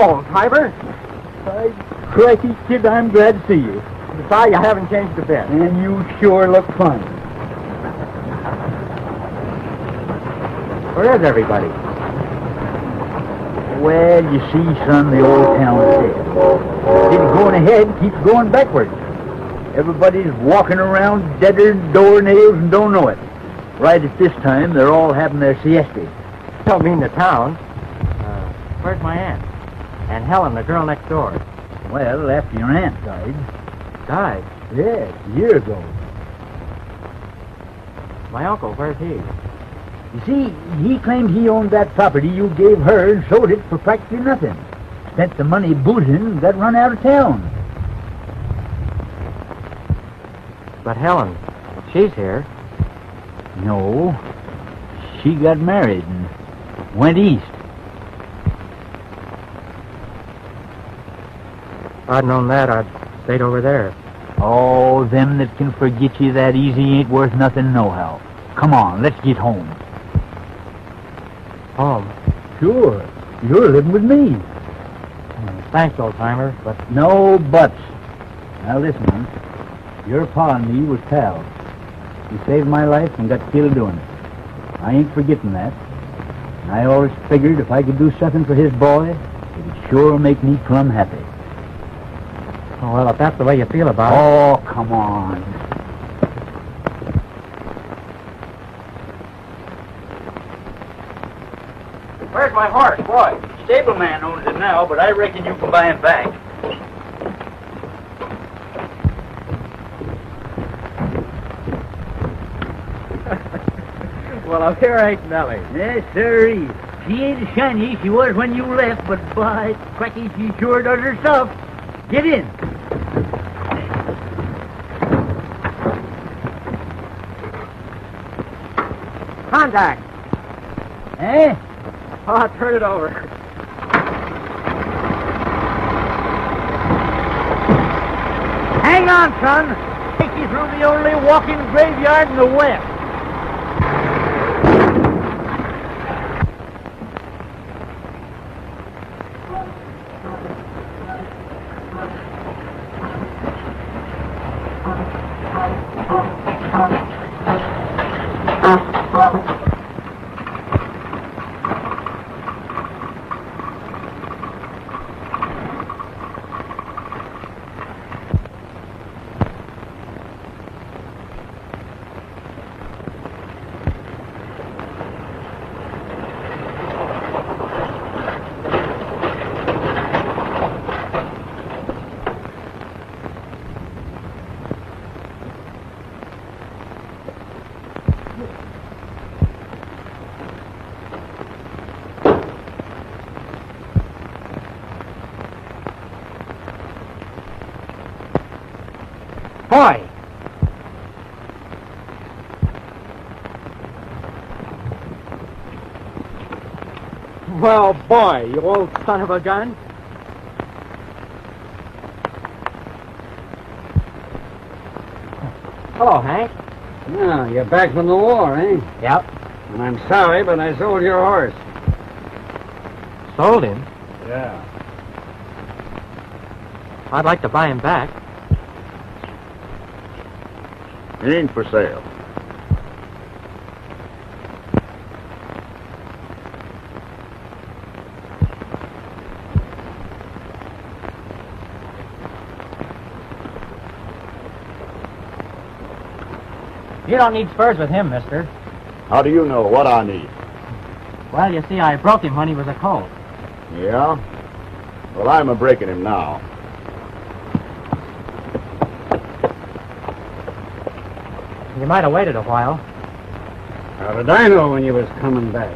Hello, Tiber. Crikey, kid, I'm glad to see you. Sorry you haven't changed a bit. And you sure look fine. Where is everybody? Well, you see, son, the old town's dead. Of going ahead, keeps going backwards. Everybody's walking around deader than doornails and don't know it. Right at this time, they're all having their siestas. Don't mean the town. Uh, where's my aunt? And Helen, the girl next door. Well, after your aunt died. Died. Yes, a year ago. My uncle, where's he? You see, he claimed he owned that property you gave her and sold it for practically nothing. Spent the money boozing and got run out of town. But Helen, she's here. No, she got married and went east. I'd known that, I'd stayed over there. Oh, them that can forget you that easy ain't worth nothing nohow. Come on, let's get home. Home. Sure, you're living with me. Hmm, thanks, old timer, but No buts. Now listen, man. Your pa and me was pals. You saved my life and got killed doing it. I ain't forgetting that. And I always figured if I could do something for his boy, it'd sure make me plumb happy. Oh, well, if that's the way you feel about it. Oh, come on. Where's my horse, boy? Stableman owns it now, but I reckon you can buy him back. Well, here ain't Nellie. Yes, sirree. She ain't as shiny as she was when you left, but by cracky, she sure does her stuff. Get in. Contact. Eh? Oh, turn it over. Hang on, son. Take you through the only walking graveyard in the West. Boy! Well, boy, you old son of a gun. Hello, Hank. Yeah, you're back from the war, eh? Yep. And I'm sorry, but I sold your horse. Sold him. Yeah. I'd like to buy him back. It ain't for sale. You don't need spurs with him, mister. How do you know what I need? Well, you see, I broke him when he was a colt. Yeah? Well, I'm a breaking him now. You might have waited a while. How did I know when you was coming back?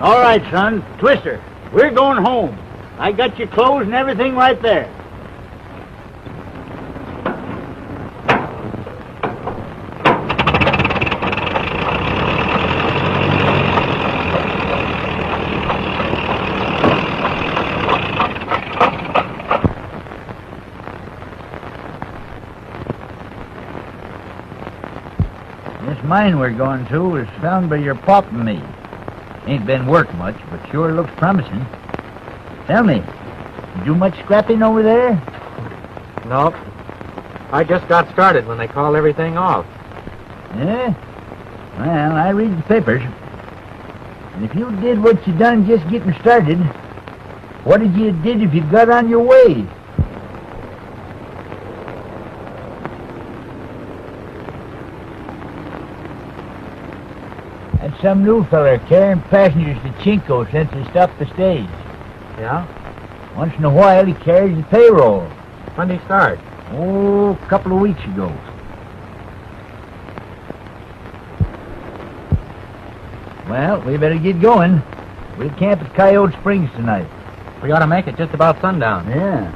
All right, son. Twister, we're going home. I got your clothes and everything right there. This mine we're going to was found by your pop and me. Ain't been worked much, but sure looks promising. Tell me, you do much scrapping over there? Nope. I just got started when they called everything off. Yeah? Well, I read the papers. And if you did what you done just getting started, what did you did if you got on your way? Some new feller carrying passengers to Chinko since they stopped the stage. Yeah? Once in a while he carries the payroll. When'd he start? Oh, a couple of weeks ago. Well, we better get going. We'll camp at Coyote Springs tonight. We ought to make it just about sundown. Yeah.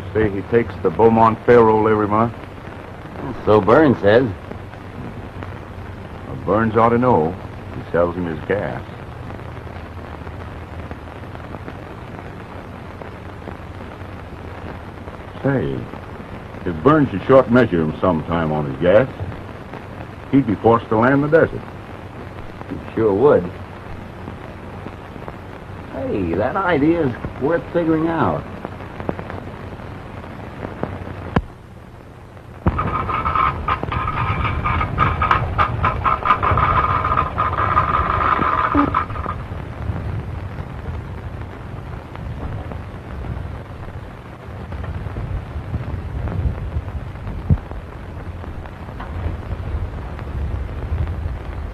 You say he takes the Beaumont payroll every month? So Burns says. Well, Burns ought to know. He sells him his gas. Say, if Burns should short measure him sometime on his gas, he'd be forced to land the desert. He Sure would. Hey, that idea is worth figuring out.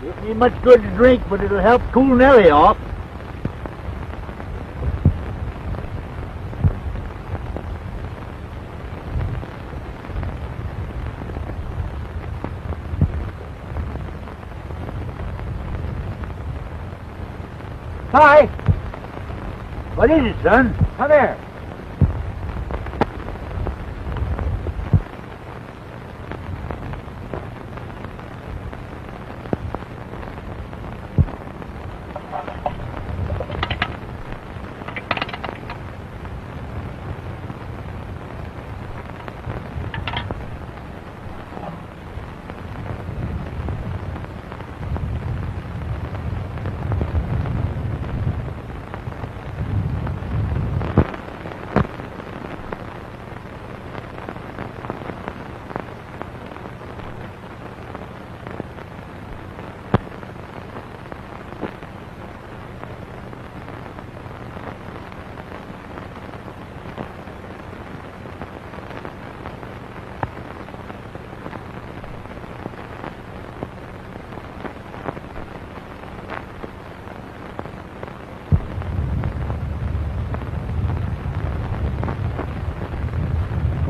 It much good to drink, but it'll help cool Nellie off. Hi. What is it, son? Come here.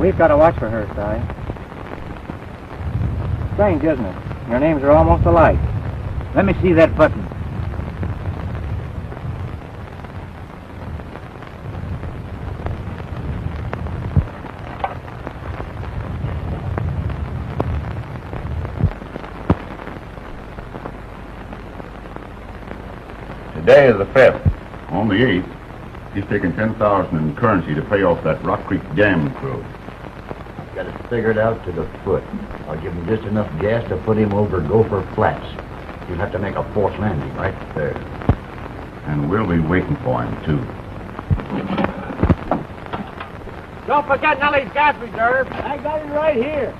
We've got to watch for her, Si. Strange, isn't it? Your names are almost alike. Let me see that button. Today is the fifth. On the eighth, he's taking ten thousand in currency to pay off that Rock Creek Dam crew. Got it figured out to the foot. I'll give him just enough gas to put him over Gopher Flats. You'll have to make a forced landing right there. And we'll be waiting for him, too. Don't forget Nellie's gas reserve. I got it right here.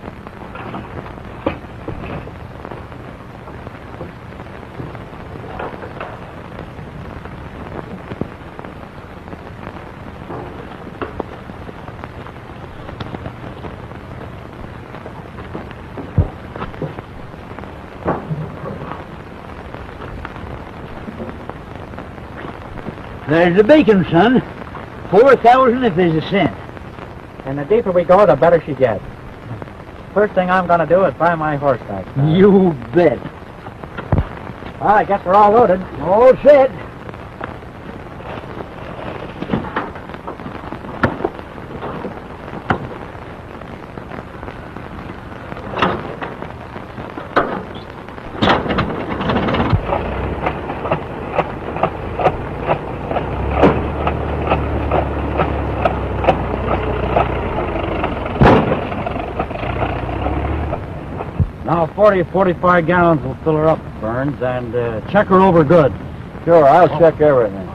There's the bacon, son. Four thousand if there's a cent. And the deeper we go, the better she gets. First thing I'm going to do is buy my horse back. You bet. Well, I guess we're all loaded. All set. Now 40 or 45 gallons will fill her up, Burns, and uh, check her over good. Sure, I'll check everything.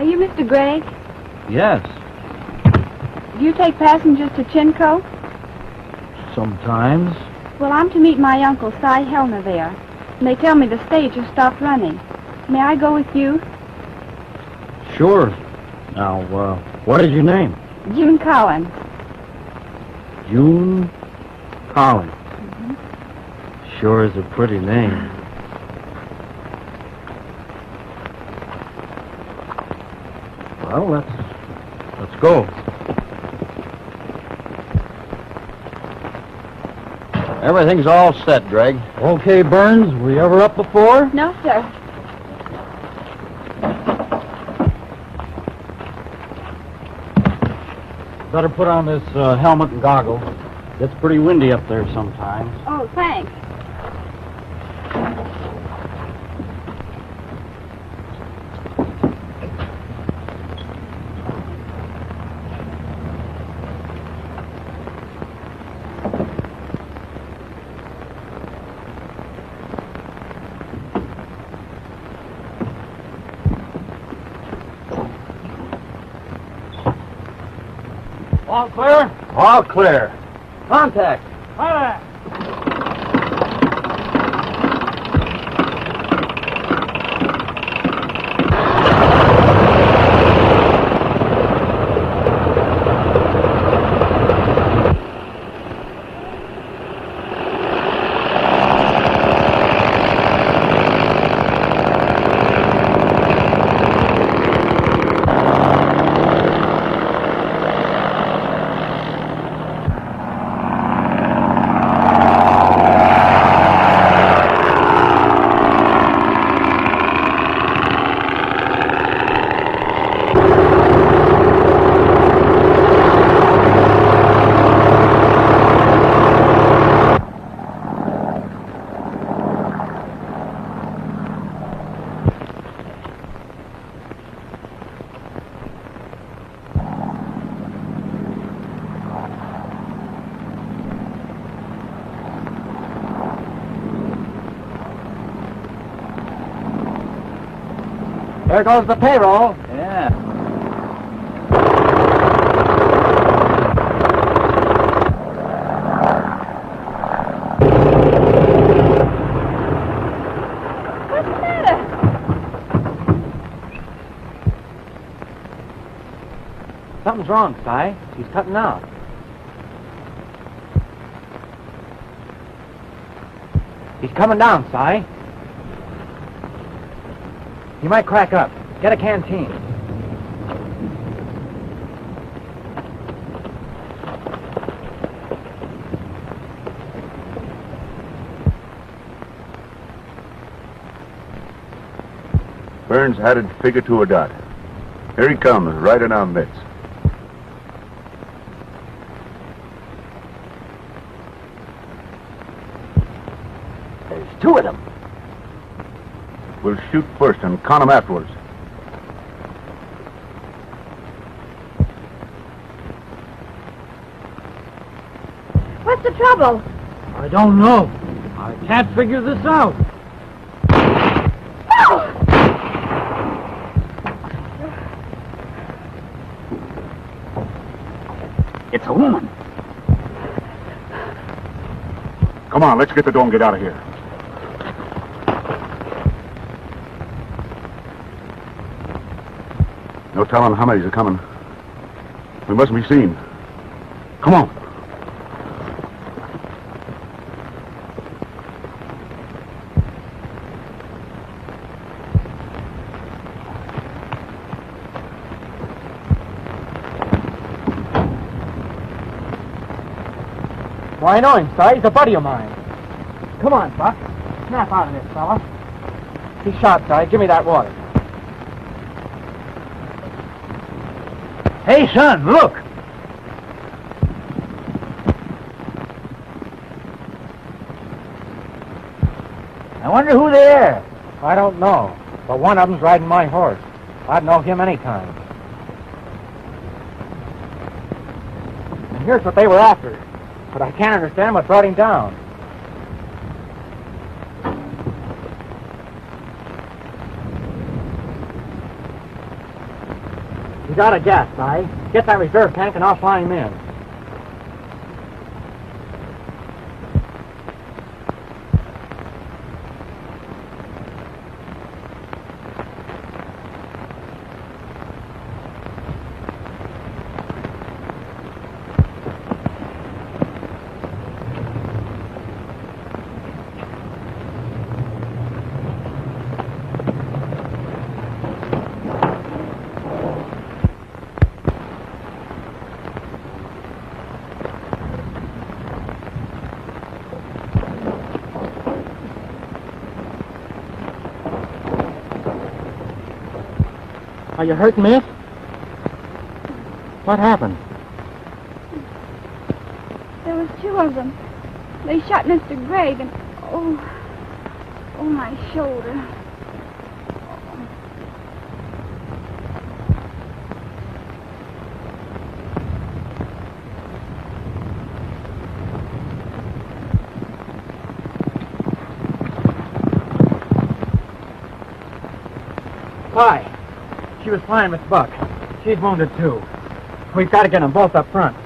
Are you Mr. Gregg? Yes, Do you take passengers to Chinco? sometimes. Well, I'm to meet my uncle, Cy Helmer, there. And they tell me the stage has stopped running. May I go with you? Sure. Now, uh, what is your name? June Collins. June Collins. Sure is a pretty name. Well, let's let's go. Everything's all set, Greg. Okay, Burns. Were you ever up before? No, sir. Better put on this uh, helmet and goggles. It's pretty windy up there sometimes. Oh, thanks. All clear? All clear. Contact. Hi There goes the payroll. Yeah. Something's wrong, Si. He's cutting out. He's coming down, Si. He might crack up. Get a canteen. Burns had it figured to a dot. Here he comes, right in our midst. There's two of them. We'll shoot first and con 'em afterwards. What's the trouble? I don't know. I can't figure this out. It's a woman. Come on, let's get the door and get out of here. No telling how many's are coming. We mustn't be seen. Come on. Why, I know him, Si. He's a buddy of mine. Come on, Buck. Snap out of this, fella. He's shot, Si. Give me that water. Hey, son, look. I wonder who they are. I don't know, but one of them's riding my horse. I'd know him any time. And here's what they were after, but I can't understand what brought him down. Out of gas, Si. Get that reserve tank and I'll fly him in. Are you hurt, miss? What happened? There was two of them. They shot Mr. Gregg and oh, oh my shoulder. Hi. She was flying with Buck. She's wounded, too. We've got to get them both up front.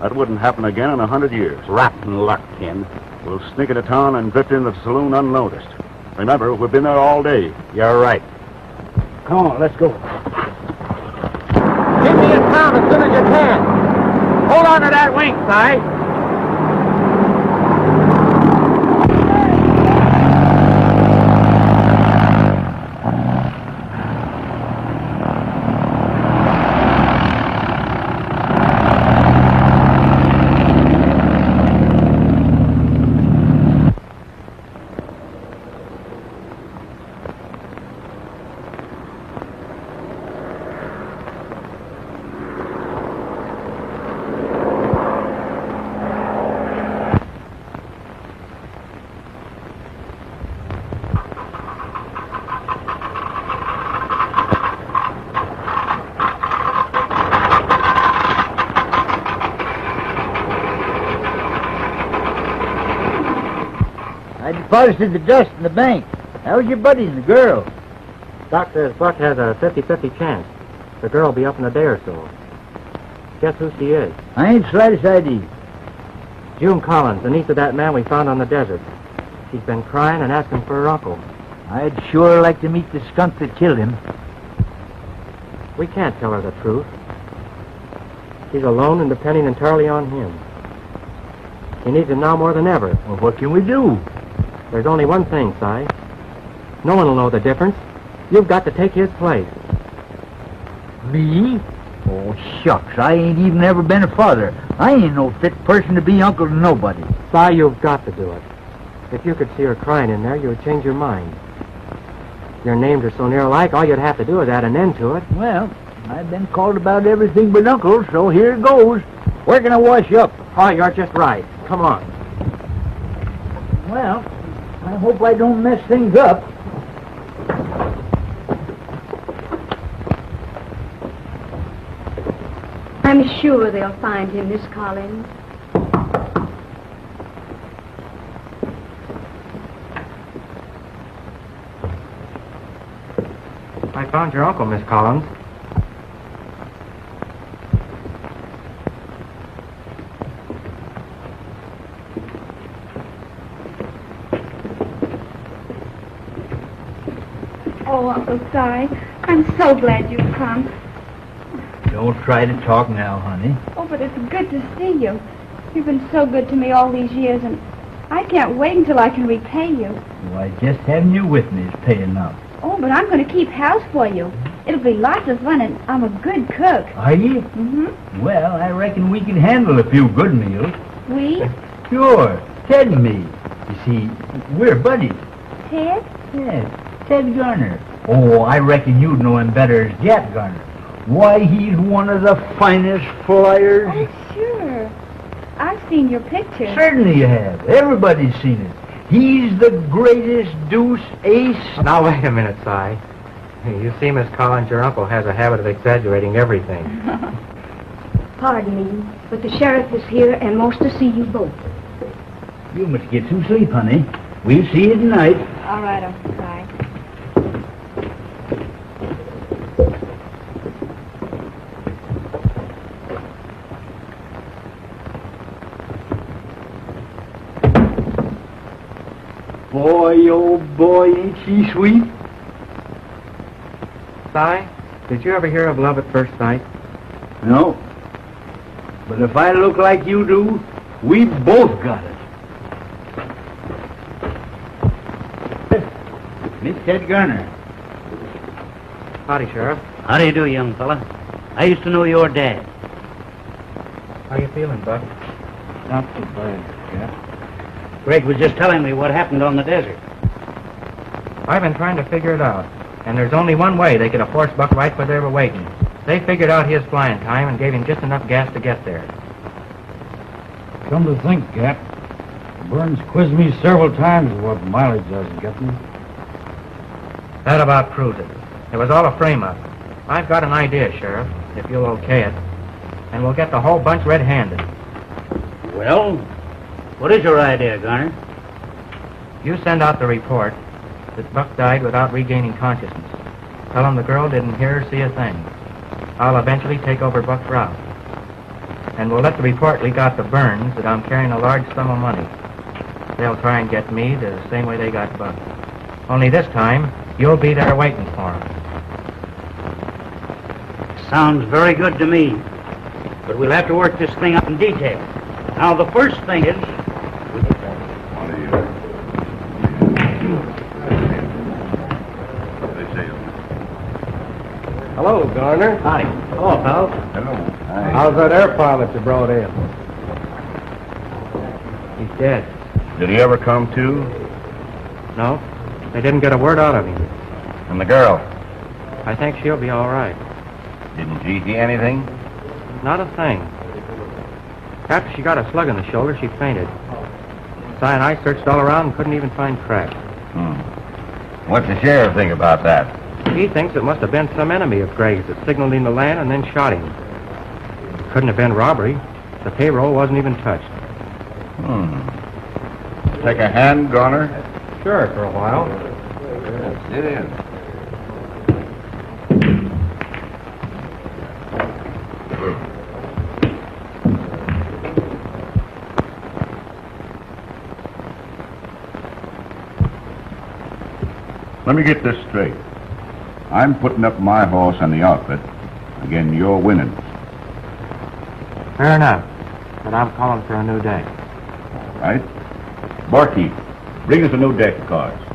That wouldn't happen again in a hundred years. Rotten luck, Ken. We'll sneak into town and drift into the saloon unnoticed. Remember, we've been there all day. You're right. Come on, let's go. Get me in town as soon as you can. Hold on to that wing, Si. Deposited the dust in the bank. How's your buddy and the girl? Doc says Buck has a 50-50 chance. The girl will be up in a day or so. Guess who she is? I ain't slightest idea. June Collins, the niece of that man we found on the desert. She's been crying and asking for her uncle. I'd sure like to meet the skunk that killed him. We can't tell her the truth. She's alone and depending entirely on him. He needs him now more than ever. Well, what can we do? There's only one thing, Si. No one will know the difference. You've got to take his place. Me? Oh, shucks. I ain't even ever been a father. I ain't no fit person to be uncle to nobody. Si, you've got to do it. If you could see her crying in there, you would change your mind. Your names are so near alike, all you'd have to do is add an end to it. Well, I've been called about everything but uncle, so here goes. Where can I wash up? Oh, you're just right. Come on. Well, I hope I don't mess things up. I'm sure they'll find him, Miss Collins. I found your uncle, Miss Collins. Oh, I'm so glad you've come. Don't try to talk now, honey. Oh, but it's good to see you. You've been so good to me all these years, and I can't wait until I can repay you. Why, just having you with me is pay enough. Oh, but I'm going to keep house for you. It'll be lots of fun, and I'm a good cook. Are you? Mm-hmm. Well, I reckon we can handle a few good meals. We? Sure. Ted and me. You see, we're buddies. Ted? Yes, Ted Garner. Oh, I reckon you'd know him better as Jack Garner. Why, he's one of the finest flyers. Oh, sure. I've seen your picture. Certainly you have. Everybody's seen it. He's the greatest deuce ace. Now, wait a minute, Si. You see, Miss Collins, your uncle has a habit of exaggerating everything. Pardon me, but the sheriff is here and wants to see you both. You must get some sleep, honey. We'll see you tonight. All right, Uncle Si. Oh boy, ain't she sweet? Si, did you ever hear of love at first sight? No. But if I look like you do, we both got it. Miss Ted Garner. Howdy, Sheriff. How do you do, young fella? I used to know your dad. How you feeling, Buck? Not too bad, yeah. Greg was just telling me what happened on the desert. I've been trying to figure it out. And there's only one way they could have forced Buck right where they were waiting. They figured out his flying time and gave him just enough gas to get there. Come to think, Cap, Burns quizzed me several times what mileage I was getting. That about proves it. It was all a frame-up. I've got an idea, Sheriff, if you'll okay it. And we'll get the whole bunch red-handed. Well, what is your idea, Garner? You send out the report that Buck died without regaining consciousness. Tell him the girl didn't hear or see a thing. I'll eventually take over Buck's route. And we'll let the report leak out to Burns that I'm carrying a large sum of money. They'll try and get me the same way they got Buck. Only this time, you'll be there waiting for him. Sounds very good to me. But we'll have to work this thing up in detail. Now, the first thing is... Hello, Garner. Howdy. Hello, pal. Hello. How's that air pilot you brought in? He's dead. Did he ever come to? No, they didn't get a word out of him. And the girl? I think she'll be all right. Didn't she see anything? Not a thing. After she got a slug in the shoulder, she fainted. Si and I searched all around and couldn't even find tracks. Hmm. What's the sheriff think about that? He thinks it must have been some enemy of Greg's that signaled him to land and then shot him. It Couldn't have been robbery. The payroll wasn't even touched. Hmm. Take a hand, Garner? Sure, for a while. Sit in. Let me get this straight. I'm putting up my horse and the outfit. Again, you're winning. Fair enough. But I'm calling for a new day. Right? Barkeep, bring us a new deck of cards.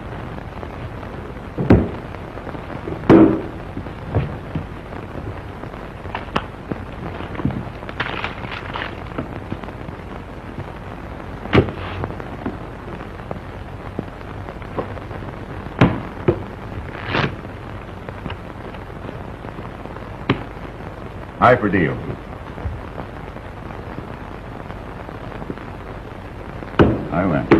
High for deal. I win.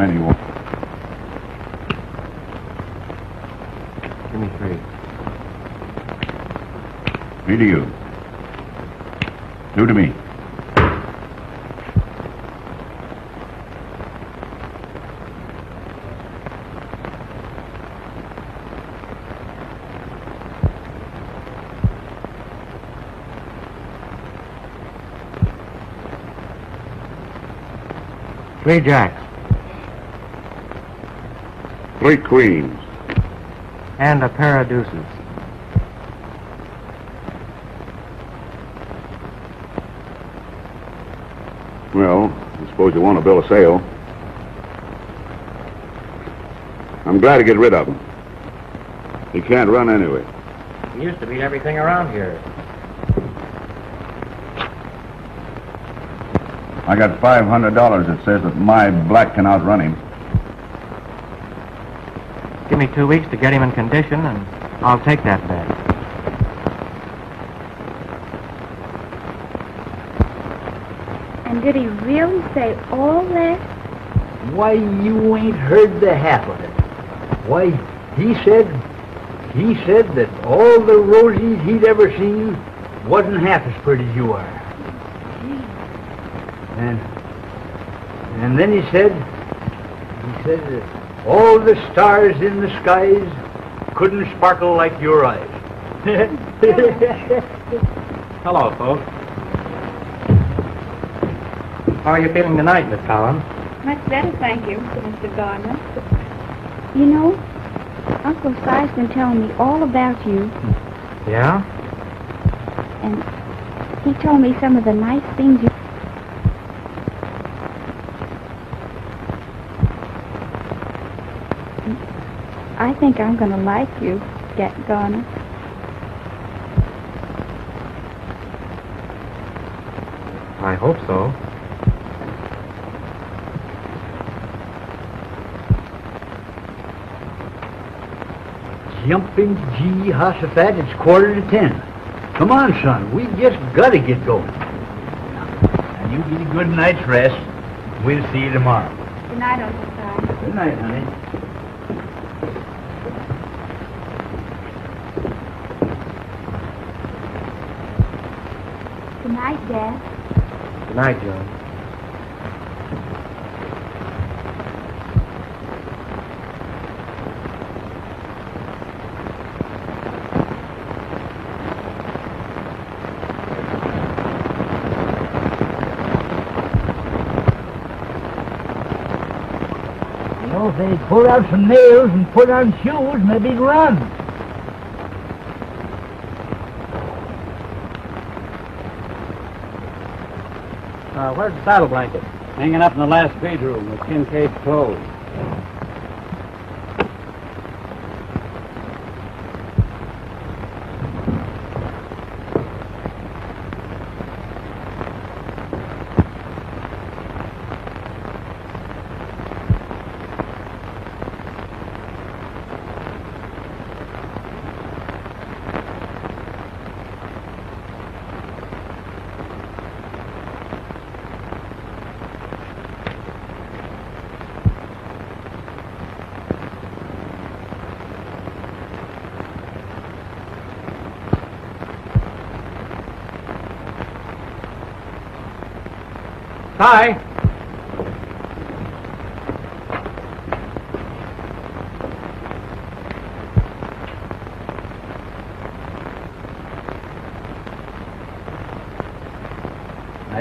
How many? Give me three. Three to you. Two to me. Three jacks. Three queens. And a pair of deuces. Well, I suppose you want to bill a sale. I'm glad to get rid of him. He can't run anyway. He used to beat everything around here. I got five hundred dollars that says that my black can outrun him. Give me two weeks to get him in condition, and I'll take that bet. And did he really say all that? Why, you ain't heard the half of it. Why, he said, he said that all the rosies he'd ever seen wasn't half as pretty as you are. And, and then he said, he said that all the stars in the skies couldn't sparkle like your eyes. Hello, folks. How are you feeling tonight, Miss Collins? Much better, thank you, Mr. Gardner. You know, Uncle Si's been telling me all about you, Yeah? and he told me some of the nice things you... I think I'm going to like you, Ted Garner. I hope so. Jumping Jehoshaphat, it's quarter to ten. Come on, son, we just gotta get going. And you get a good night's rest. We'll see you tomorrow. Good night, Uncle Si. Good night, honey. Good night, Dad. Good night, John. You know, if they'd pull out some nails and put on shoes, maybe he'd run. Where's the saddle blanket? Hanging up in the last bedroom with Kincaid's clothes. Si. I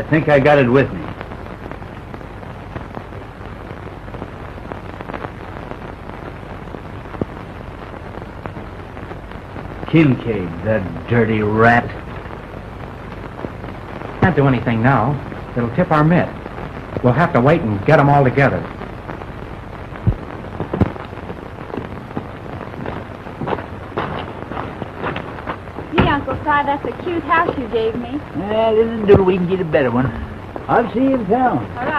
think I got it with me. Kincaid, that dirty rat. Can't do anything now. It'll tip our mitt. We'll have to wait and get them all together. Gee, Uncle Si, that's a cute house you gave me. Well, it'll do. We can get a better one. I'll see you in town. All right.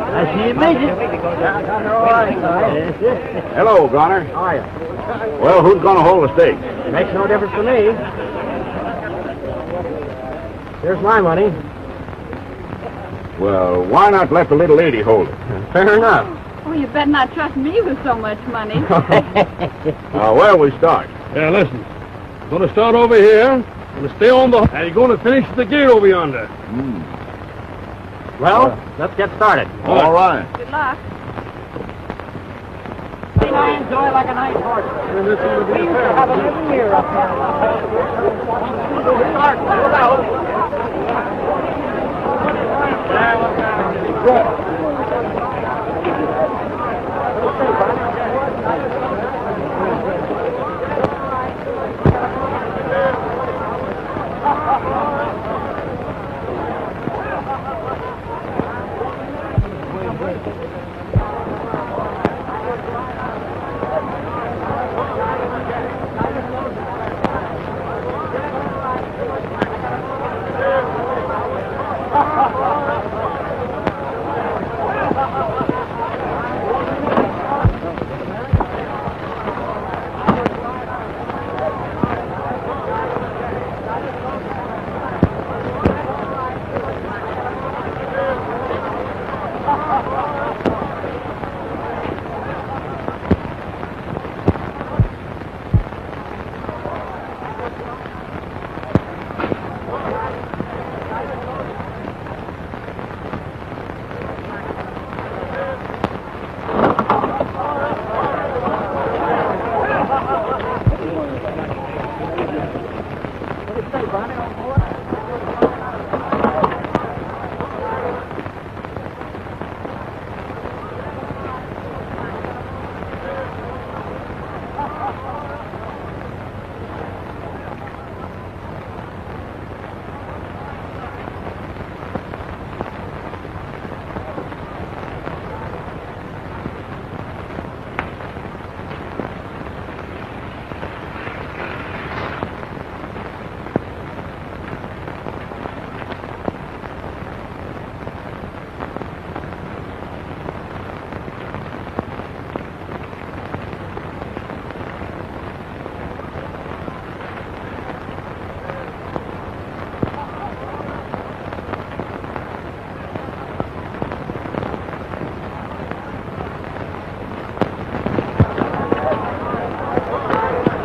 I see you made it. Hello, Garner. How are you? Well, who's going to hold the stakes? Makes no difference to me. Here's my money. Well, why not let the little lady hold it? Fair enough. Oh, you better not trust me with so much money. Uh, where we start? Yeah, listen. Gonna start over here. Gonna stay on the. And you're gonna finish the gate over yonder. Well, let's get started. All right. Good luck. I enjoy like a nice horse. We used to have them every year up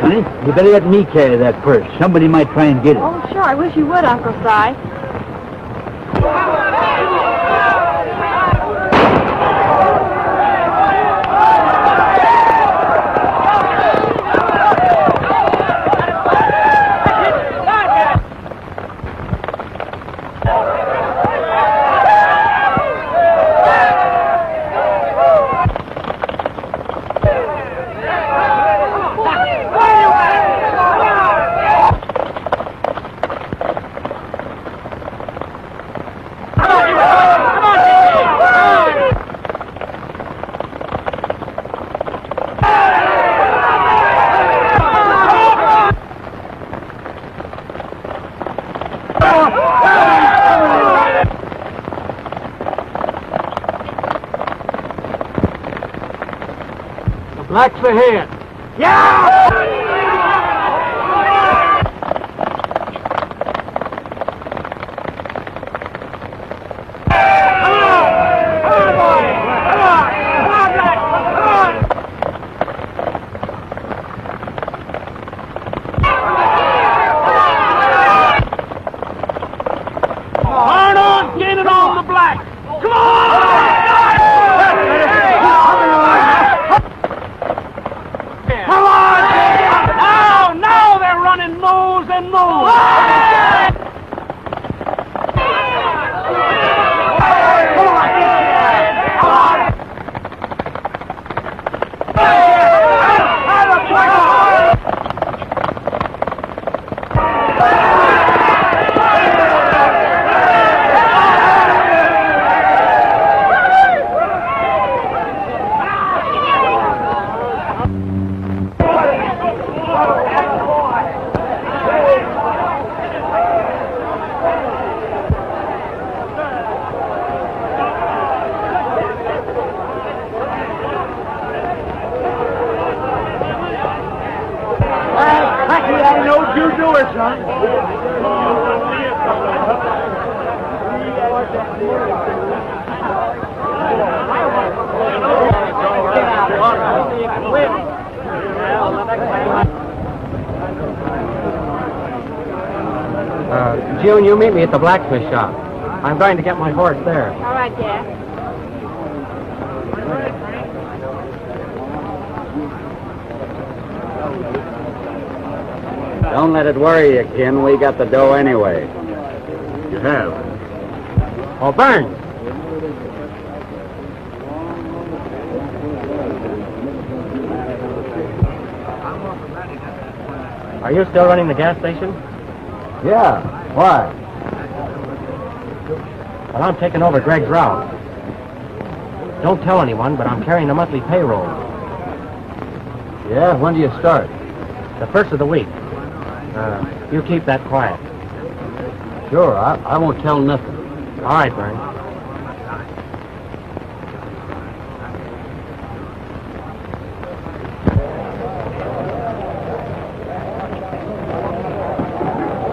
Honey, you better let me carry that purse. Somebody might try and get it. Oh, sure. I wish you would, Uncle Si. Black's ahead. Arnold, get it on the black. Come on! Come on! Now, now they're running nose and nose. I know you do it, son. Uh, June, you meet me at the blacksmith shop. I'm going to get my horse there. All right, Jack. Don't let it worry you, Ken. We got the dough anyway. You have. Oh, Burns! Are you still running the gas station? Yeah. Why? Well, I'm taking over Greg's route. Don't tell anyone, but I'm carrying the monthly payroll. Yeah. When do you start? The first of the week. Uh, you keep that quiet. Sure. I, I won't tell nothing. All right, Burns.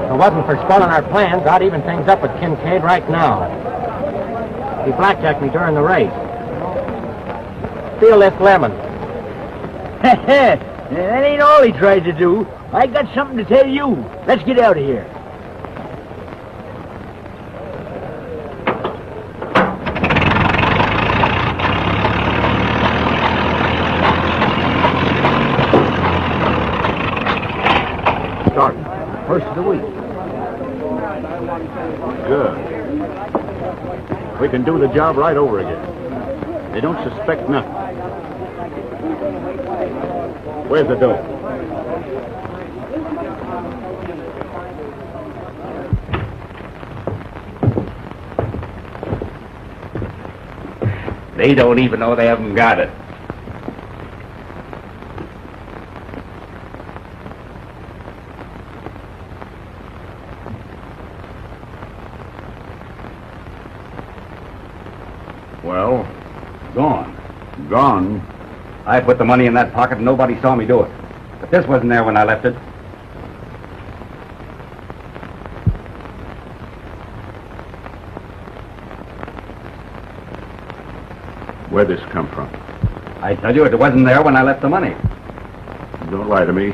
If it wasn't for spoiling our plans, I'd even things up with Kincaid right now. He blackjacked me during the race. Feel this lemon. that ain't all he tried to do. I got something to tell you. Let's get out of here. Start. First of the week. Good. We can do the job right over again. They don't suspect nothing. Where's the dough? They don't even know they haven't got it. Well, Gone. gone. I put the money in that pocket and nobody saw me do it. But this wasn't there when I left it. Where'd this come from? I tell you, it wasn't there when I left the money. Don't lie to me.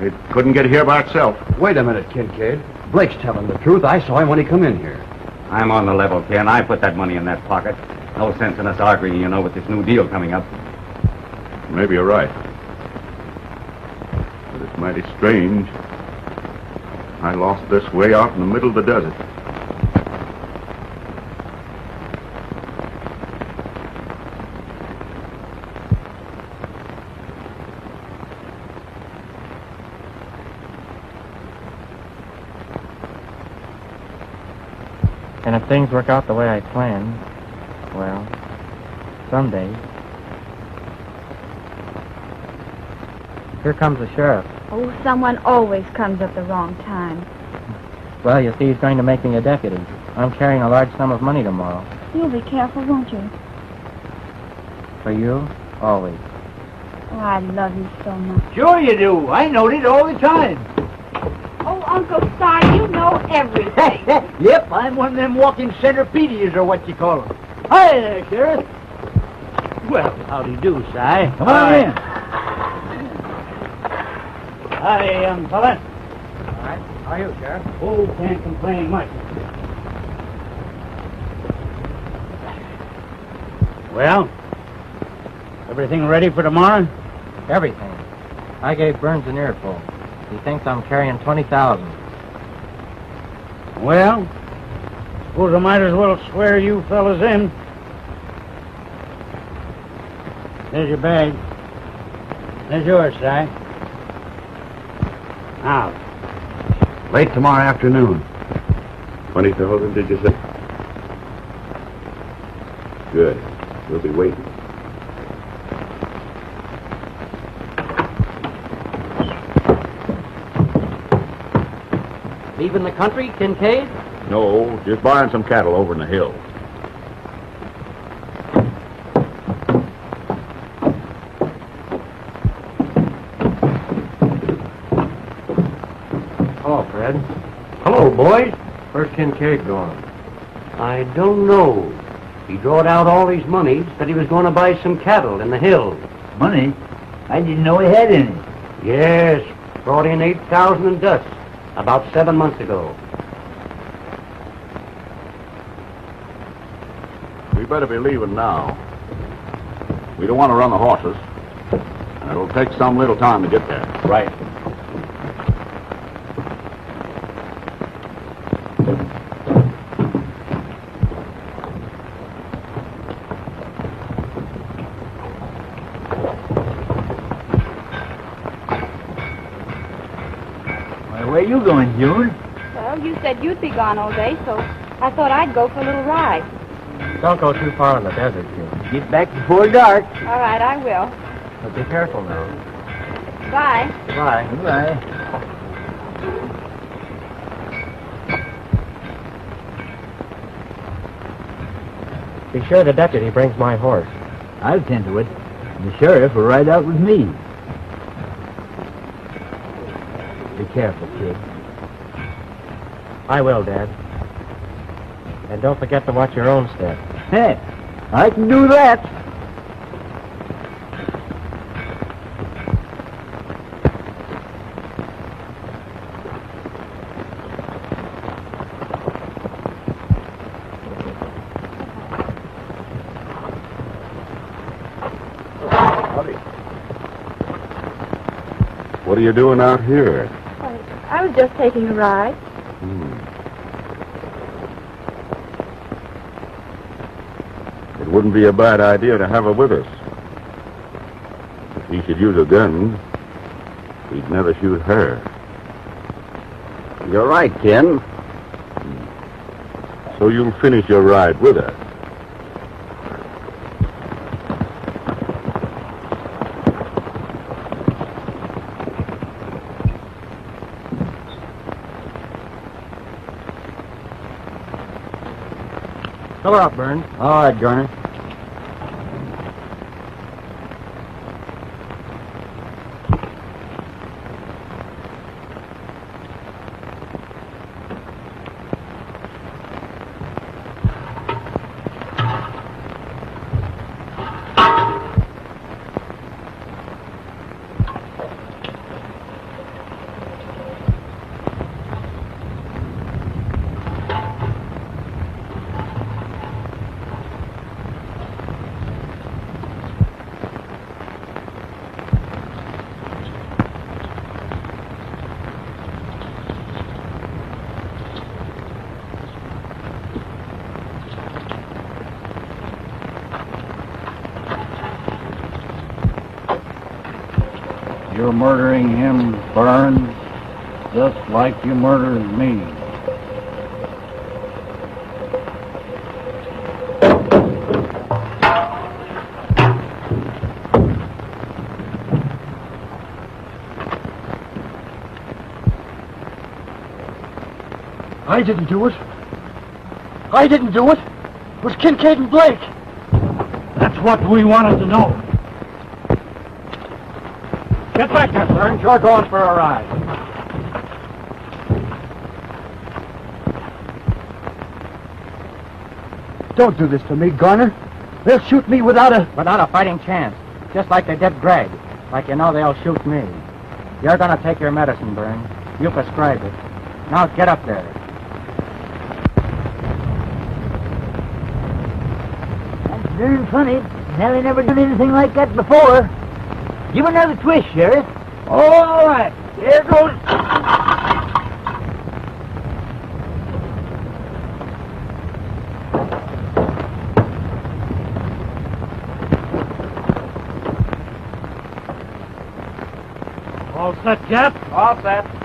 It couldn't get here by itself. Wait a minute, Kincaid. Blake's telling the truth. I saw him when he come in here. I'm on the level, Ken. I put that money in that pocket. No sense in us arguing, you know, with this new deal coming up. Maybe you're right. But it's mighty strange. I lost this way out in the middle of the desert. And if things work out the way I planned, well, someday. Here comes the sheriff. Oh, someone always comes at the wrong time. Well, you see, he's going to make me a deputy. I'm carrying a large sum of money tomorrow. You'll be careful, won't you? For you, always. Oh, I love you so much. Sure you do. I know it all the time. Oh, Uncle Si, you know everything. Hey, hey! Yep, I'm one of them walking centipedias, or what you call them. Hi there, Sheriff. Well, howdy do, Si. Come on in. Hi, young fella. All right. How are you, Sheriff? Oh, can't complain much. Well, everything ready for tomorrow? Everything. I gave Burns an earful. He thinks I'm carrying 20,000. Well, suppose I might as well swear you fellas in. There's your bag. There's yours, Si. Now, Late tomorrow afternoon. 20,000, did you say? Good. We'll be waiting. Leaving the country, Kincaid? No, just buying some cattle over in the hills. Hello, Fred. Hello, boys. Where's Kincaid going? I don't know. He drawed out all his money, said he was going to buy some cattle in the hills. Money? I didn't know he had any. Yes, brought in 8,000 in dust about seven months ago. We better be leaving now. We don't want to run the horses. And it'll take some little time to get there. Right. Why, where you going, June? Well, you said you'd be gone all day, so I thought I'd go for a little ride. Don't go too far in the desert, June. Get back before dark. All right, I will. But be careful now. Bye. Goodbye. Goodbye. Be sure the deputy brings my horse. I'll tend to it. The sheriff will ride out with me. Be careful, kid. I will, Dad. And don't forget to watch your own step. Hey, I can do that. What are you doing out here? I was just taking a ride. Hmm. It wouldn't be a bad idea to have her with us. If he should use a gun, we'd never shoot her. You're right, Ken. So you'll finish your ride with her. Fill her up, Burns. All right, Garner. You're murdering him, Burns, just like you murdered me. I didn't do it. I didn't do it. It was Kincaid and Blake. That's what we wanted to know. Get back there, Burns. You're going for a ride. Don't do this to me, Garner. They'll shoot me without a... Without a fighting chance. Just like they did Greg. Like you know they'll shoot me. You're gonna take your medicine, Burns. You prescribed it. Now get up there. That's darn funny. Nellie never done anything like that before. Give another twist, Sheriff. All right. Here goes. All set, Jeff? All set.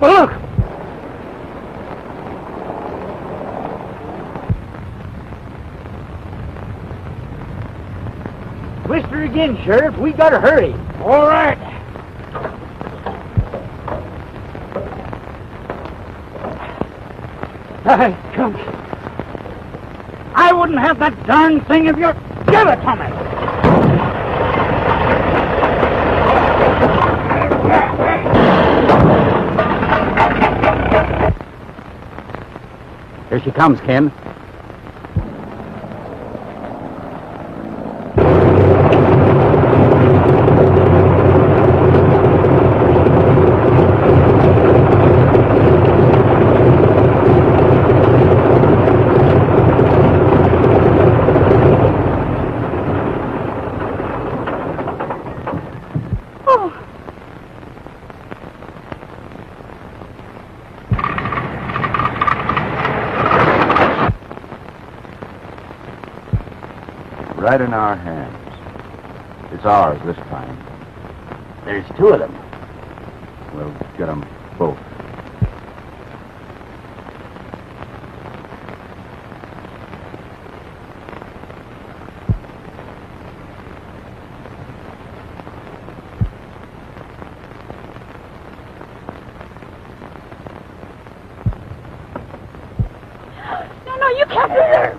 Look! Twist her again, Sheriff. We gotta hurry. All right. Hey, come. I wouldn't have that darn thing if you give it to me. Here she comes, Ken. Right in our hands. It's ours this time. There's two of them. We'll get them both. No, no, you can't do that.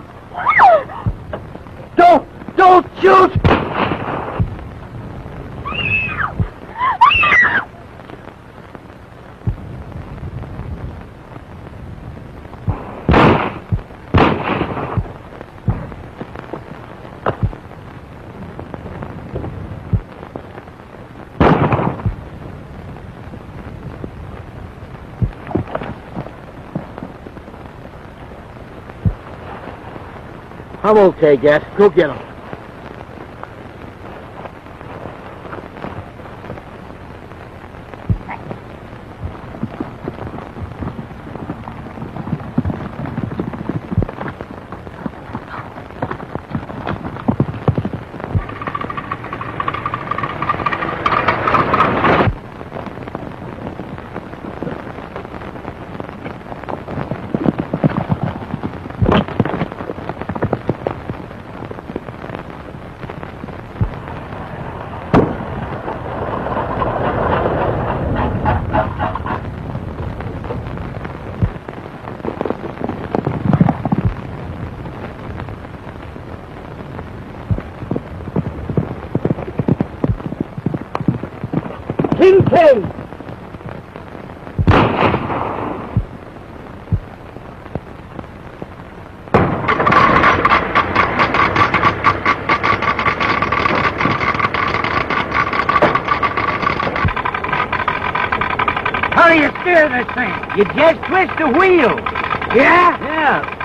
Don't! Don't shoot! I'm okay, Gat. Go get him. him! How do you steer this thing? You just twist the wheel. Yeah? Yeah.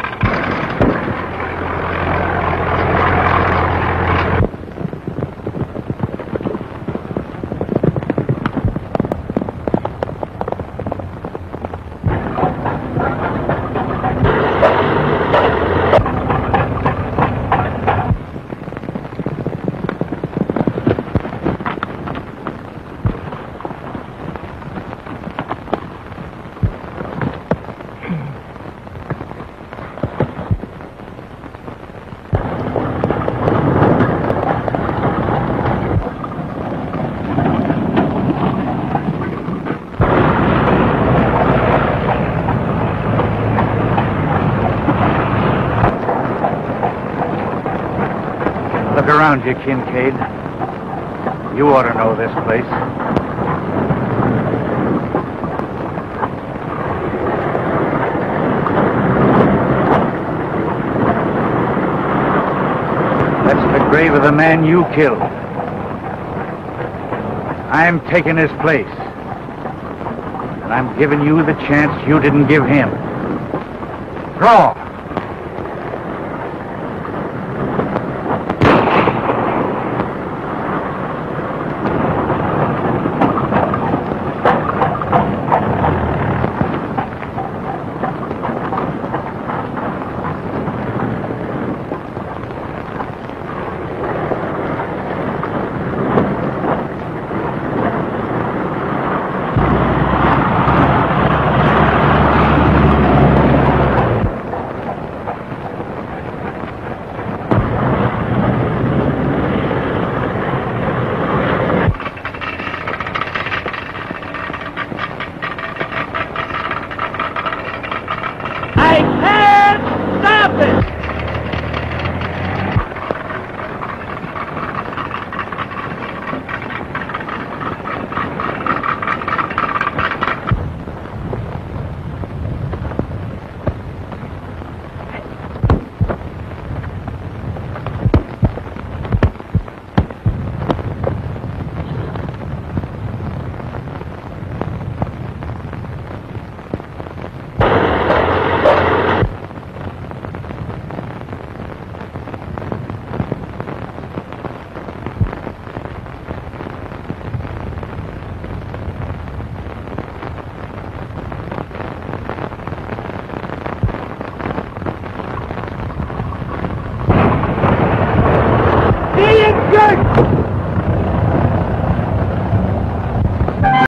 Around you, Kincaid. You ought to know this place. That's the grave of the man you killed. I'm taking his place. And I'm giving you the chance you didn't give him. Draw.